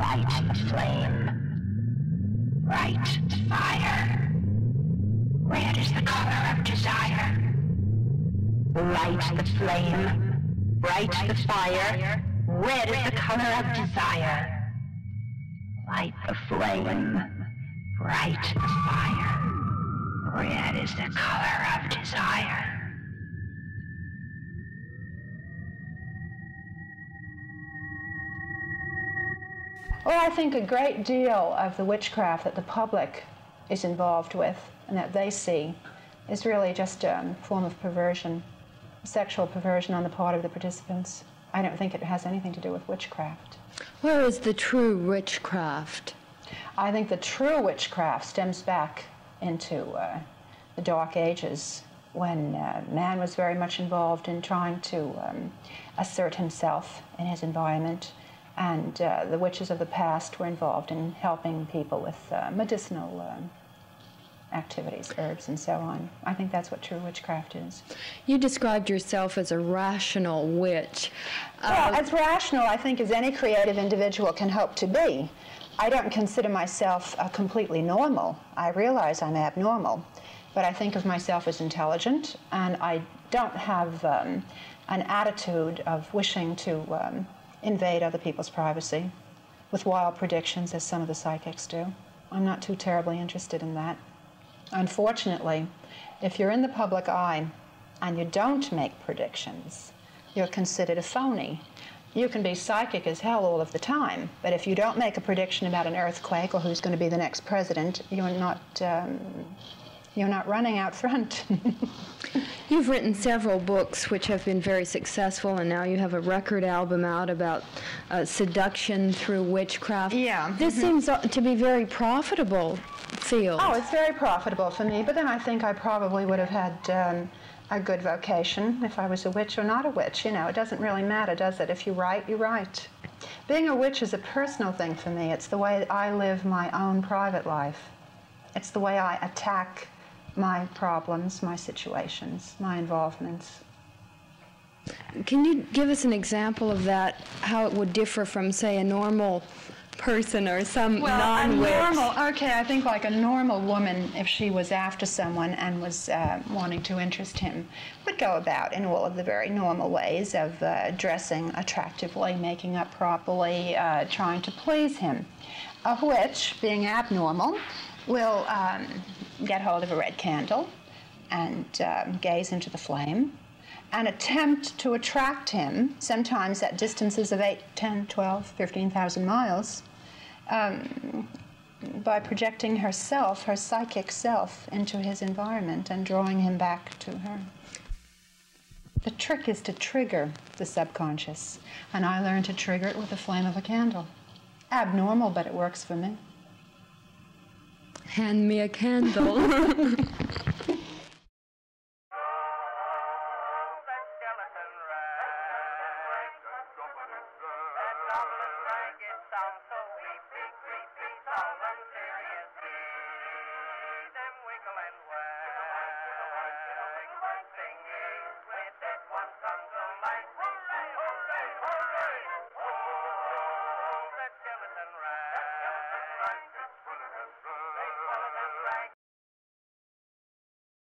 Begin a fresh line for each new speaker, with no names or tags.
Light flame. Light the fire. Red is the color of desire. Light the flame. Bright the fire. Red is the color of desire. Light the flame. Bright the fire. Red is the color of desire.
Well, I think a great deal of the witchcraft that the public is involved with and that they see is really just a form of perversion, sexual perversion on the part of the participants. I don't think it has anything to do with witchcraft.
Where is the true witchcraft?
I think the true witchcraft stems back into uh, the Dark Ages when uh, man was very much involved in trying to um, assert himself in his environment and uh, the witches of the past were involved in helping people with uh, medicinal uh, activities, herbs, and so on. I think that's what true witchcraft is.
You described yourself as a rational witch.
Well, as rational, I think, as any creative individual can hope to be. I don't consider myself uh, completely normal. I realize I'm abnormal, but I think of myself as intelligent, and I don't have um, an attitude of wishing to. Um, invade other people's privacy with wild predictions, as some of the psychics do. I'm not too terribly interested in that. Unfortunately, if you're in the public eye and you don't make predictions, you're considered a phony. You can be psychic as hell all of the time, but if you don't make a prediction about an earthquake or who's going to be the next president, you're not um, you're not running out front.
You've written several books which have been very successful, and now you have a record album out about uh, seduction through witchcraft.
Yeah.
This mm-hmm. seems to be very profitable field.
Oh, it's very profitable for me, but then I think I probably would have had um, a good vocation if I was a witch or not a witch. You know, it doesn't really matter, does it? If you write, you write. Being a witch is a personal thing for me. It's the way I live my own private life. It's the way I attack my problems, my situations, my involvements.
Can you give us an example of that, how it would differ from, say, a normal person or some
well,
non-witch?
normal, okay, I think like a normal woman, if she was after someone and was uh, wanting to interest him, would go about in all of the very normal ways of uh, dressing attractively, making up properly, uh, trying to please him. A witch, being abnormal, will um, get hold of a red candle and um, gaze into the flame and attempt to attract him, sometimes at distances of 8, 10, 12, 15,000 miles, um, by projecting herself, her psychic self, into his environment and drawing him back to her. The trick is to trigger the subconscious, and I learned to trigger it with the flame of a candle. Abnormal, but it works for me
hand me a candle.